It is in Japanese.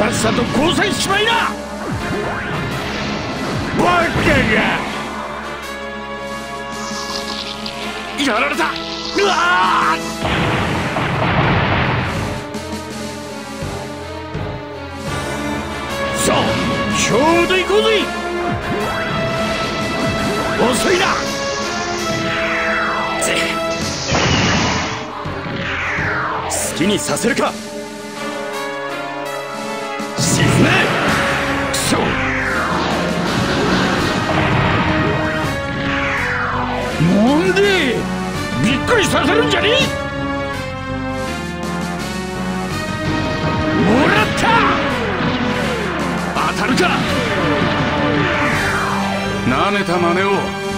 さっさと交際しちまいな！バカがやられた！うわさあ勝負でいこうぜ！遅いな！好きにさせるか！沈めクソなんでびっくりさせるんじゃねえ？もらった！当たるか！なめた真似を。